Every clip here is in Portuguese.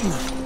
定了。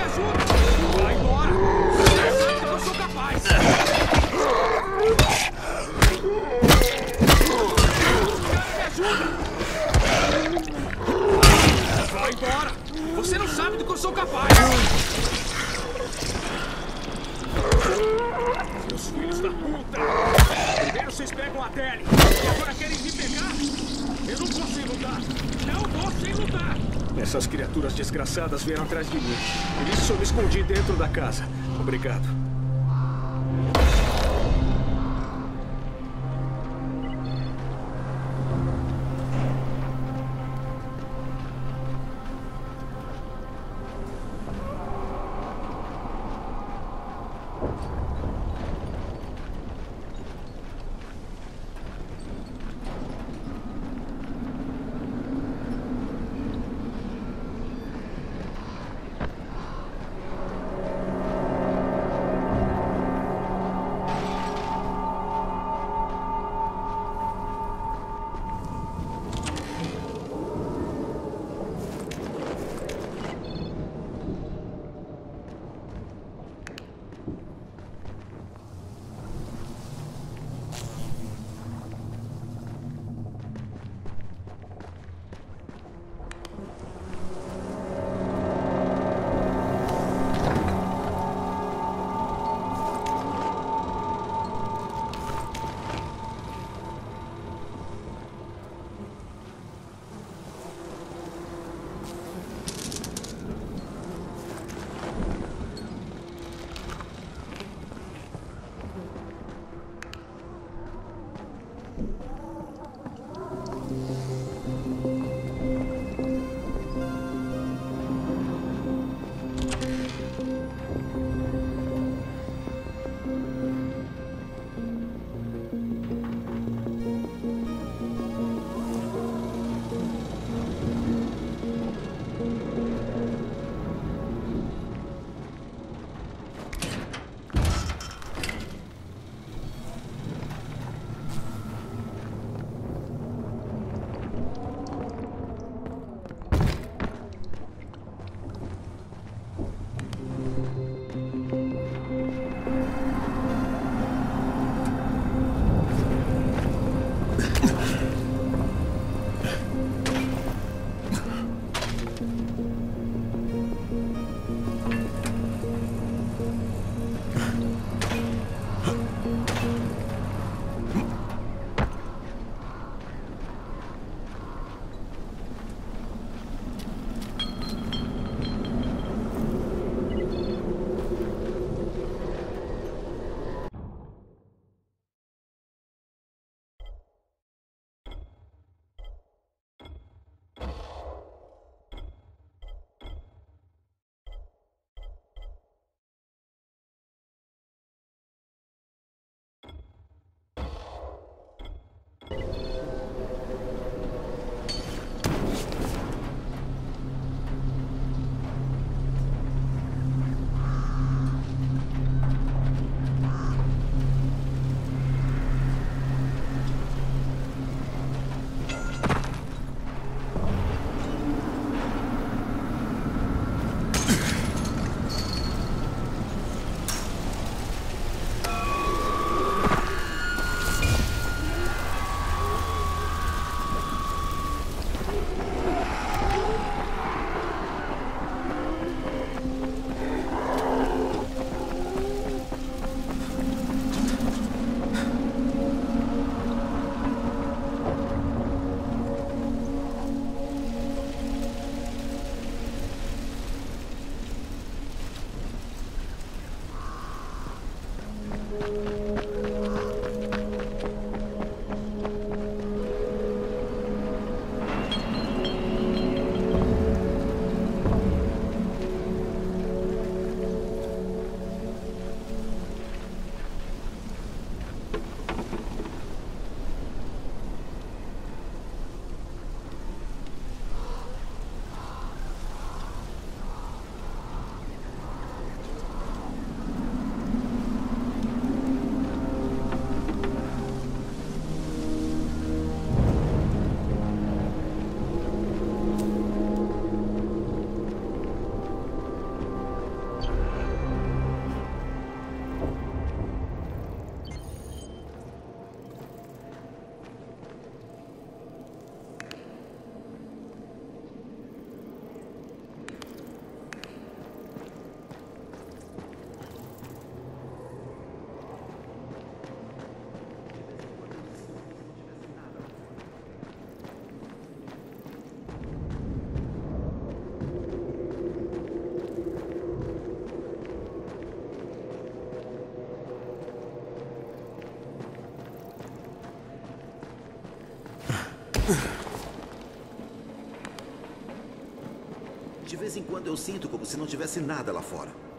Ajuda! Vai embora! Você sabe que eu sou capaz! Me ajuda! Vai embora! Você não sabe do que eu sou capaz! Seus filhos da puta! Primeiro vocês pegam a Telly e agora querem me pegar? Eu não vou sem lutar! Não vou sem lutar! Essas criaturas desgraçadas vieram atrás de mim. Por isso eu me escondi dentro da casa. Obrigado. vez em quando eu sinto como se não tivesse nada lá fora.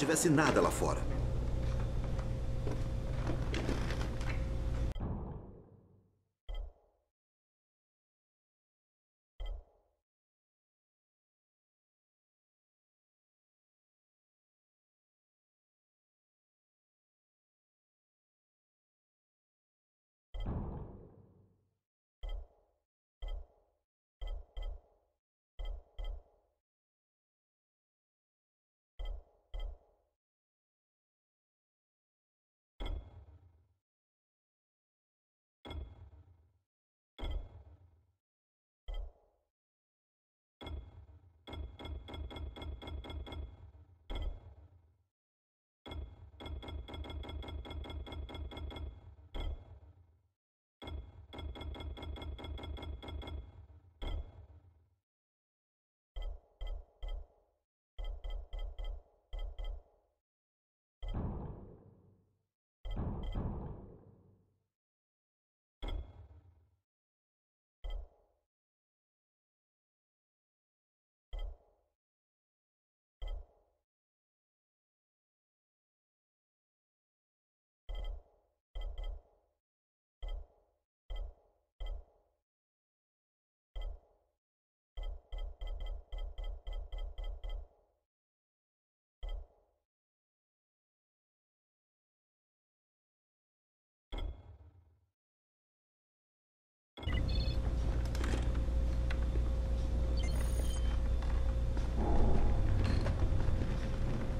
tivesse nada lá fora.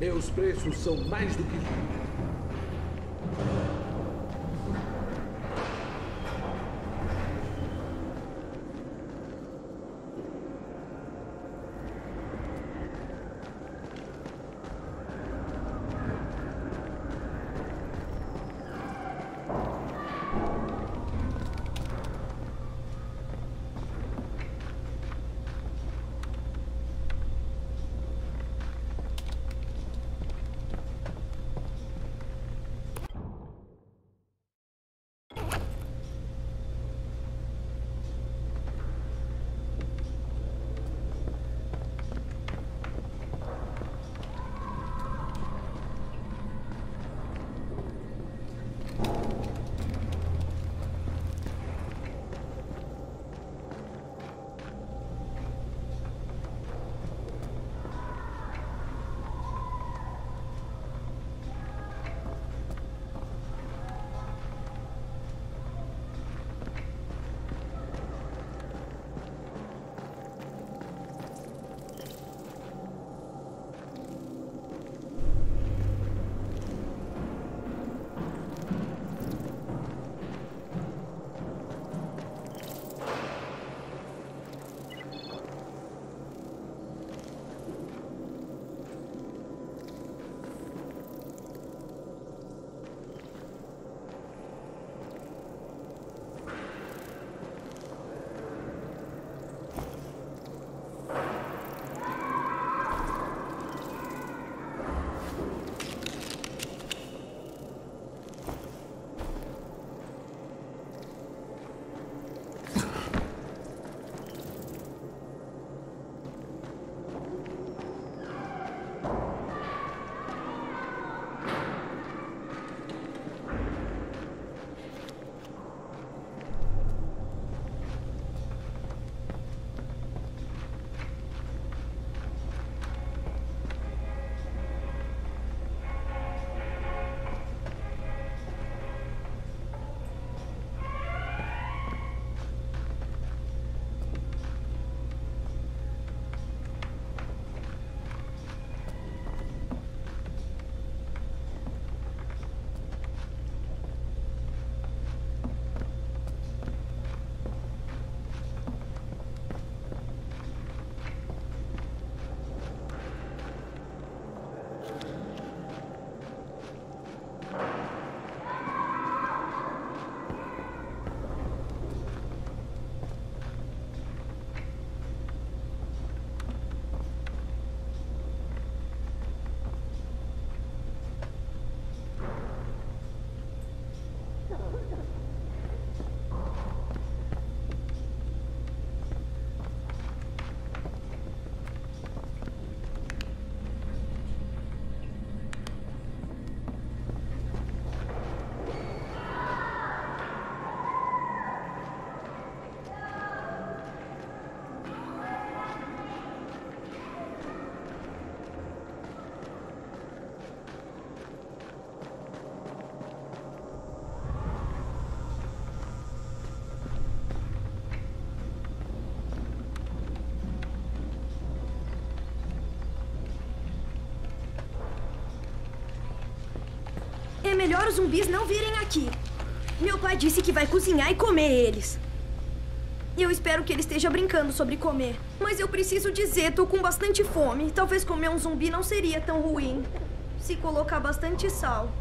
Meus preços são mais do que melhor os zumbis não virem aqui. Meu pai disse que vai cozinhar e comer eles. Eu espero que ele esteja brincando sobre comer. Mas eu preciso dizer, tô com bastante fome. Talvez comer um zumbi não seria tão ruim. Se colocar bastante sal.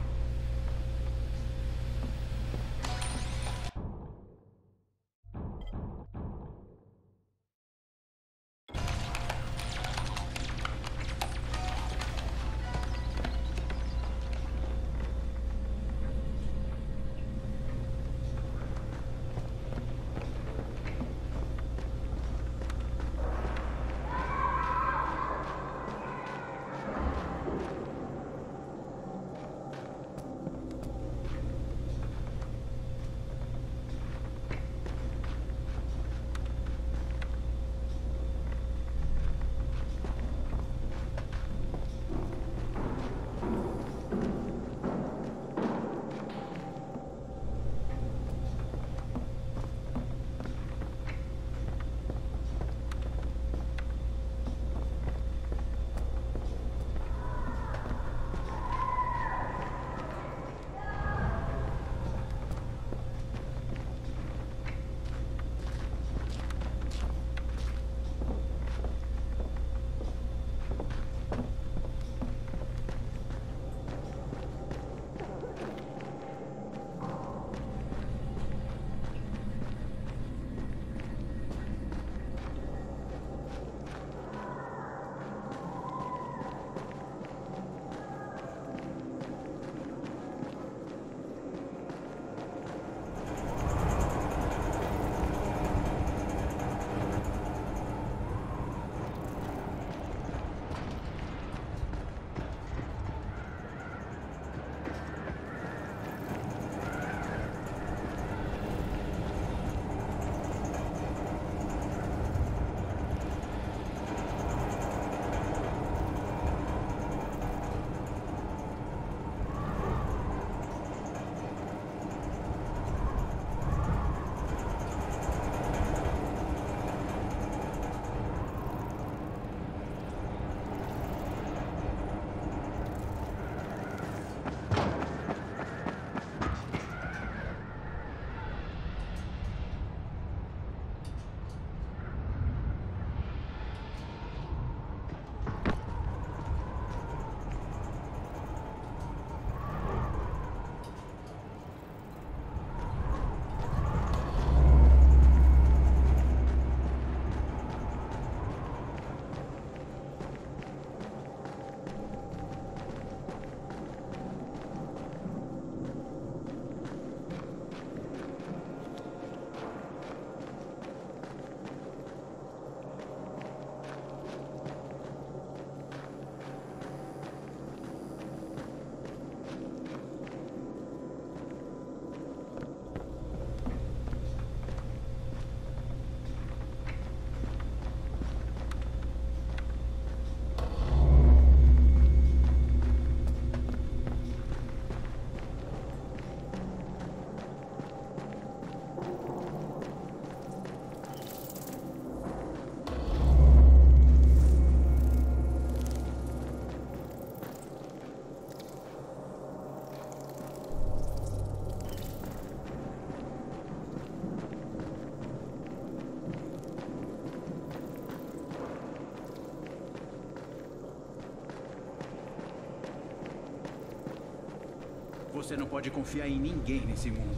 Você não pode confiar em ninguém nesse mundo.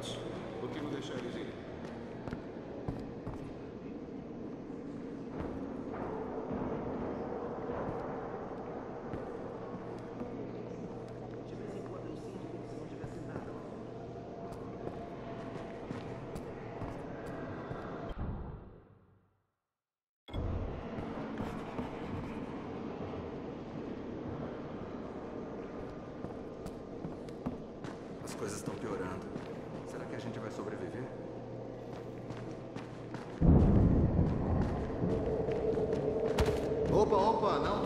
Os infectados? Por que deixar eles irem? De vez em quando eu sinto como se não tivesse nada lá fora. As coisas estão piorando. Será que a gente vai sobreviver? Opa, não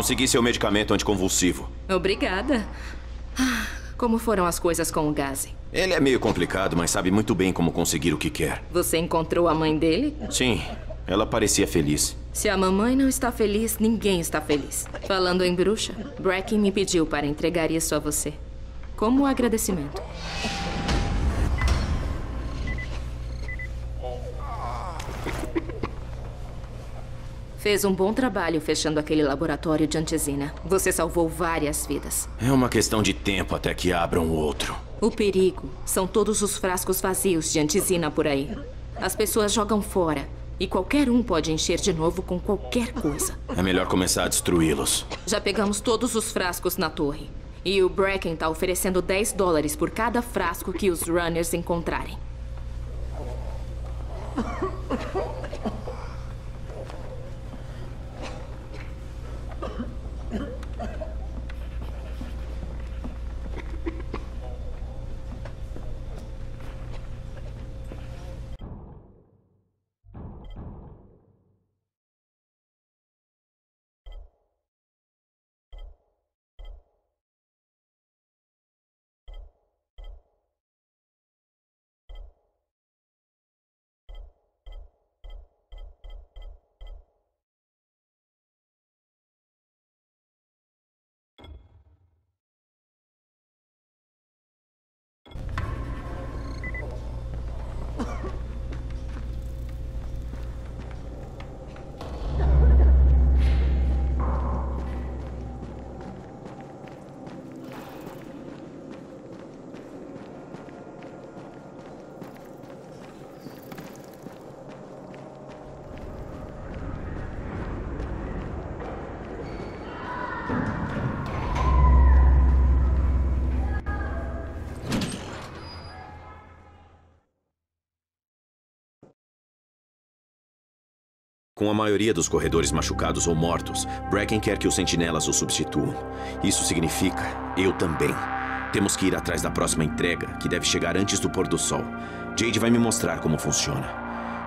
Consegui seu medicamento anticonvulsivo. Obrigada. Ah, Como foram as coisas com o Gazi? Ele é meio complicado, mas sabe muito bem como conseguir o que quer. Você encontrou a mãe dele? Sim, ela parecia feliz. Se a mamãe não está feliz, ninguém está feliz. Falando em bruxa, Bracken me pediu para entregar isso a você. Como agradecimento. Fez um bom trabalho fechando aquele laboratório de antizina. Você salvou várias vidas. É uma questão de tempo até que abram outro. O perigo são todos os frascos vazios de antizina por aí. As pessoas jogam fora e qualquer um pode encher de novo com qualquer coisa. É melhor começar a destruí-los. Já pegamos todos os frascos na torre. E o Bracken tá oferecendo 10 dólares por cada frasco que os runners encontrarem. Com a maioria dos corredores machucados ou mortos, Bracken quer que os sentinelas o substituam. Isso significa eu também. Temos que ir atrás da próxima entrega, que deve chegar antes do pôr do sol. Jade vai me mostrar como funciona.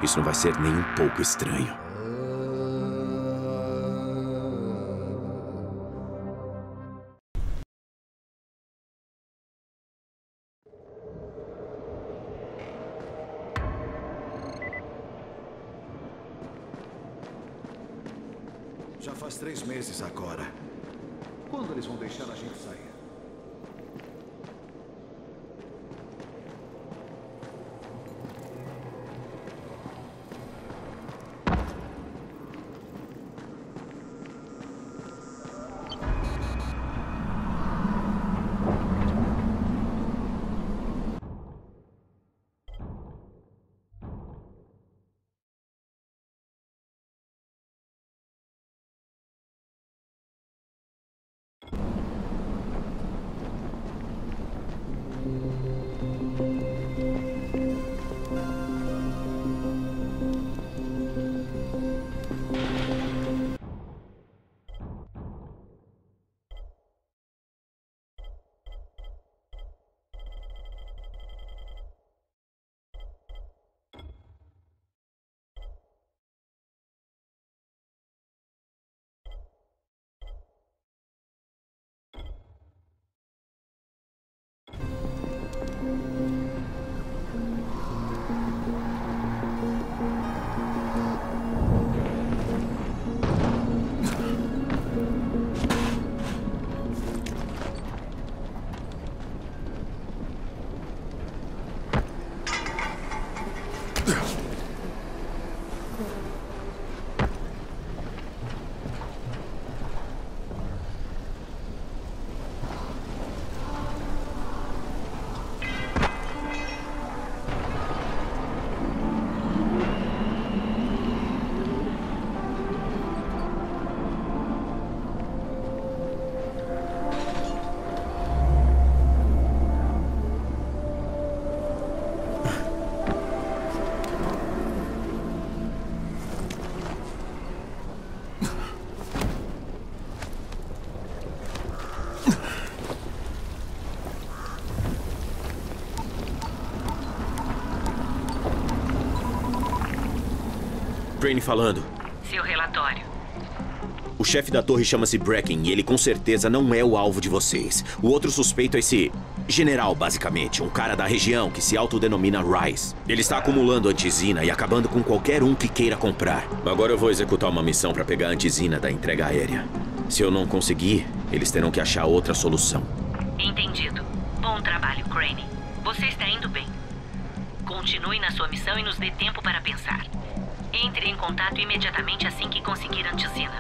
Isso não vai ser nem um pouco estranho. Meses agora. Brain falando. Seu relatório. O chefe da torre chama-se Bracken e ele com certeza não é o alvo de vocês. O outro suspeito é esse general, basicamente, um cara da região que se autodenomina Rice. Ele está acumulando antizina e acabando com qualquer um que queira comprar. Agora eu vou executar uma missão para pegar a antizina da entrega aérea. Se eu não conseguir, eles terão que achar outra solução. Entendido. Bom trabalho, Crane. Você está indo bem. Continue na sua missão e nos dê tempo para pensar. Entre em contato imediatamente assim que conseguir antizina.